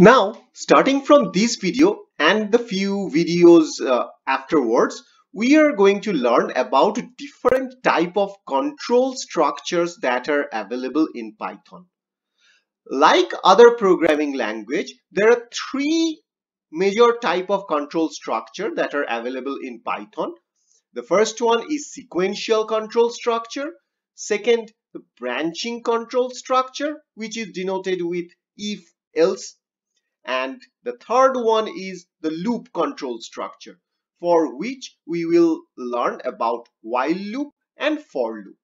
Now, starting from this video and the few videos uh, afterwards, we are going to learn about different type of control structures that are available in Python. Like other programming language, there are three major type of control structure that are available in Python. The first one is sequential control structure. Second, the branching control structure, which is denoted with if else and the third one is the loop control structure for which we will learn about while loop and for loop.